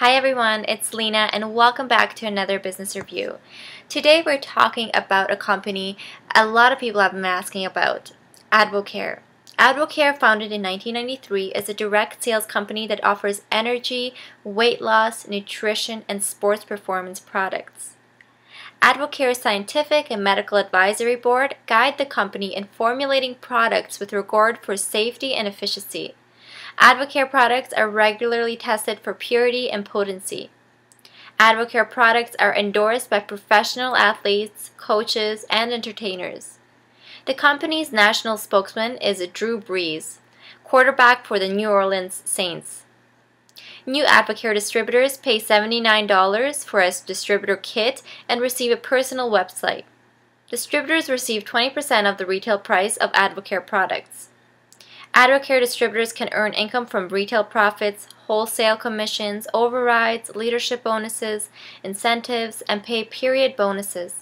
Hi everyone, it's Lena and welcome back to another business review. Today we're talking about a company a lot of people have been asking about, Advocare. Advocare, founded in 1993, is a direct sales company that offers energy, weight loss, nutrition, and sports performance products. Advocare's scientific and medical advisory board guide the company in formulating products with regard for safety and efficacy. Advocare products are regularly tested for purity and potency. Advocare products are endorsed by professional athletes, coaches, and entertainers. The company's national spokesman is Drew Brees, quarterback for the New Orleans Saints. New Advocare distributors pay $79 for a distributor kit and receive a personal website. Distributors receive 20% of the retail price of Advocare products. Advocare distributors can earn income from retail profits, wholesale commissions, overrides, leadership bonuses, incentives, and pay period bonuses.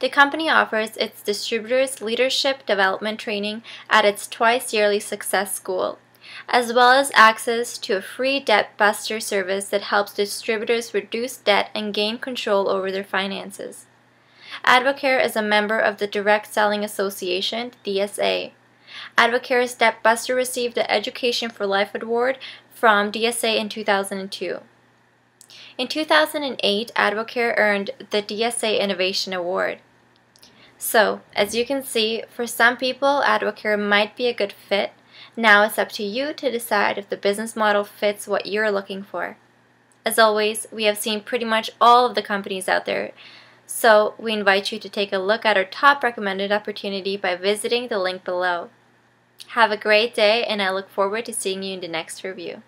The company offers its distributors leadership development training at its twice yearly Success School as well as access to a free debt buster service that helps distributors reduce debt and gain control over their finances. Advocare is a member of the Direct Selling Association, DSA. Advocare's Debt Buster received the Education for Life Award from DSA in 2002. In 2008, Advocare earned the DSA Innovation Award. So, as you can see, for some people, Advocare might be a good fit, now it's up to you to decide if the business model fits what you're looking for. As always, we have seen pretty much all of the companies out there, so we invite you to take a look at our top recommended opportunity by visiting the link below. Have a great day, and I look forward to seeing you in the next review.